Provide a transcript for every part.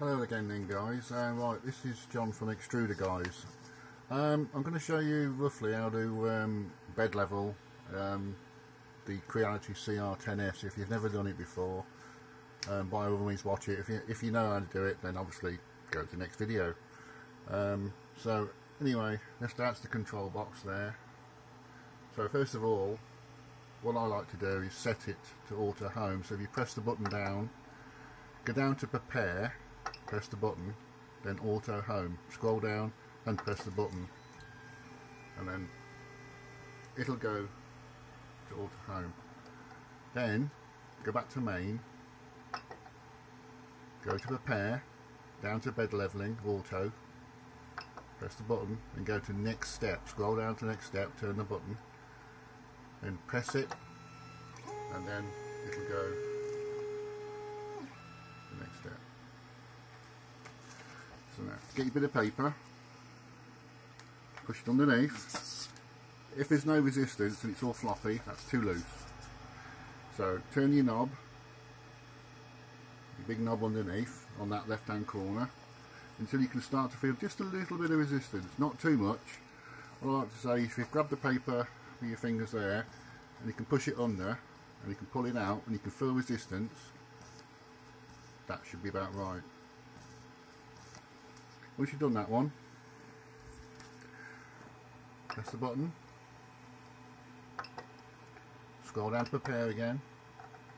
Hello again then guys, uh, right this is John from Extruder Guys. Um, I'm going to show you roughly how to um, bed level um, the Creality CR10S if you've never done it before. Um, by all means watch it, if you, if you know how to do it then obviously go to the next video. Um, so anyway, start the control box there. So first of all, what I like to do is set it to auto home. So if you press the button down, go down to prepare press the button then auto home. Scroll down and press the button. And then it'll go to auto home. Then go back to main go to prepare down to bed leveling auto press the button and go to next step. Scroll down to next step turn the button then press it and then it'll go to the next step get your bit of paper, push it underneath. If there's no resistance and it's all floppy, that's too loose. So turn your knob, your big knob underneath on that left hand corner until you can start to feel just a little bit of resistance, not too much. What I like to say is if you grab the paper with your fingers there and you can push it under and you can pull it out and you can feel resistance, that should be about right. Once you've done that one, press the button, scroll down to prepare again,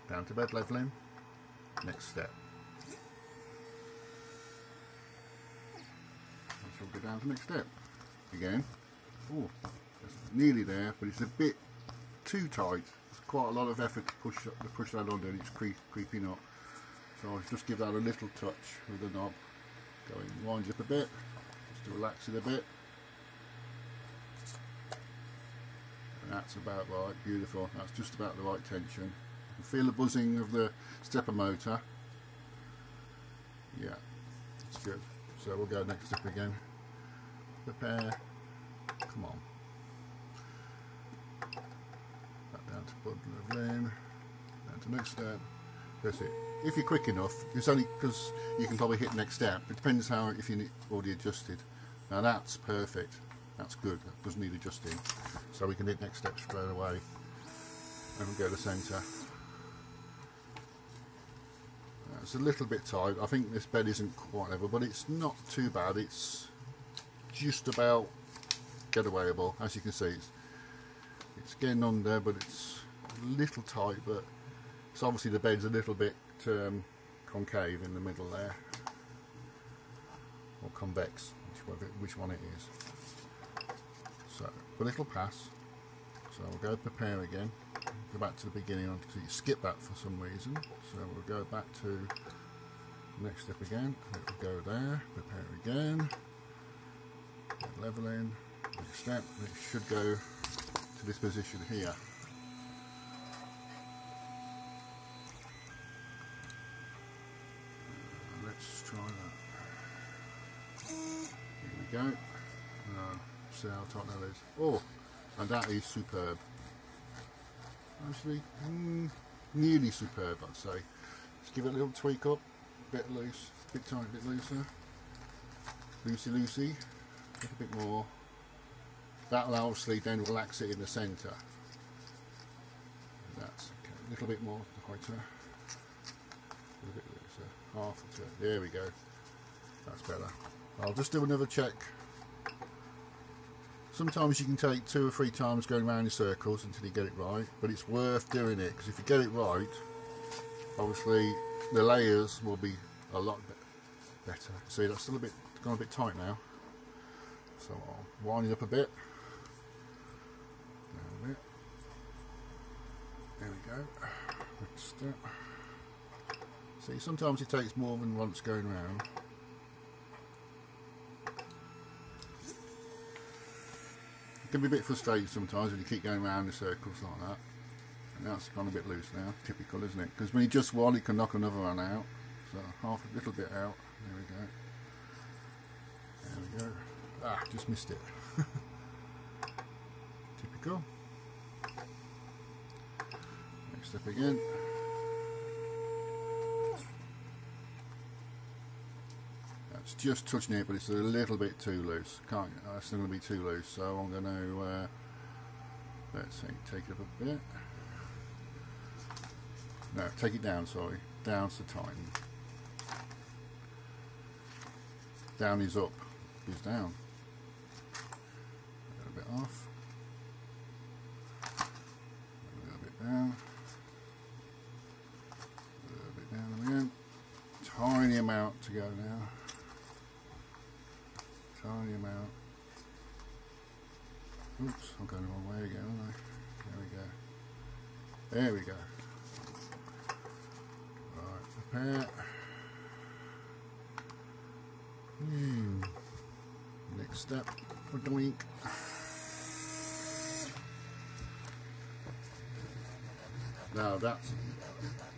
down to bed leveling, next step. So we'll go down to next step again. Oh, nearly there, but it's a bit too tight. It's quite a lot of effort to push, to push that under and it's creep, creeping up. So I'll just give that a little touch with the knob going wind it up a bit just to relax it a bit. And that's about right beautiful. That's just about the right tension. You can feel the buzzing of the stepper motor. Yeah that's good. So we'll go next step again. Prepare. Come on. That down to button leveling down to next step press it if you're quick enough, it's only because you can probably hit next step. It depends how if you need already adjusted. Now that's perfect. That's good. That doesn't need adjusting. So we can hit next step straight away. And we'll go to centre. It's a little bit tight. I think this bed isn't quite level, but it's not too bad. It's just about getawayable. As you can see, it's, it's getting under, but it's a little tight. But it's obviously the bed's a little bit um, concave in the middle there. Or convex which one, it is. So but it'll pass. So we'll go prepare again. Go back to the beginning you skip that for some reason. So we'll go back to next step again. It'll go there. Prepare again. Leveling step. It should go to this position here go. Uh, see how tight that is. Oh, and that is superb. Actually, mm, nearly superb, I'd say. Let's give it a little tweak up. A Bit loose, a bit tight, bit looser. Loosey loosey. A bit more. That'll obviously then relax it in the centre. That's okay. A little bit more tighter. Half a turn. There we go. That's better. I'll just do another check. Sometimes you can take two or three times going around in circles until you get it right, but it's worth doing it because if you get it right, obviously the layers will be a lot better. See, that's still a bit gone a bit tight now. So I'll wind it up a bit. A bit. There we go. Next step. See, sometimes it takes more than once going around. It can be a bit frustrating sometimes when you keep going around in circles like that. And it's gone a bit loose now, typical isn't it? Because when you just one, it can knock another one out. So half a little bit out. There we go. There we go. Ah, just missed it. typical. Next step again. It's just touching it, but it's a little bit too loose. Can't. That's going to be too loose, so I'm going to uh, let's see, take it up a bit. No, take it down. Sorry, down's the time. Down is up. Is down. A little bit off. A little bit down. A little bit down again. Tiny amount to go now tiny amount. Oops, I'm going the wrong way again? There we go. There we go. Right, prepare. Hmm. Next step, doink. Now that's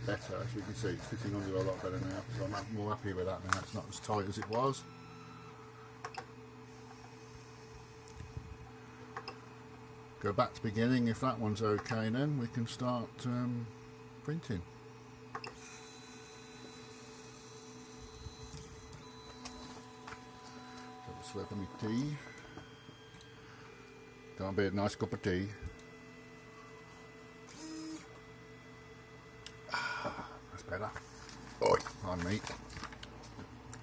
better, as you can see, it's fitting under a lot better now, so I'm more happy with that now, it's not as tight as it was. Go back to beginning. If that one's okay then we can start um, printing. Of my tea. Gonna be a nice cup of tea. That's better. Oh pardon me.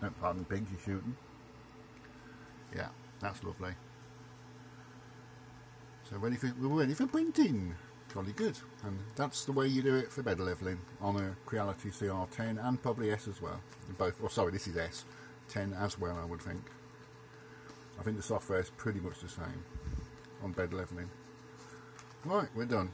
No pardon pigs you're shooting. Yeah that's lovely so ready for, we're ready for printing. Jolly good. And that's the way you do it for bed leveling on a Creality CR10 and probably S as well. Both, oh sorry, this is S. 10 as well, I would think. I think the software is pretty much the same on bed leveling. Right, we're done.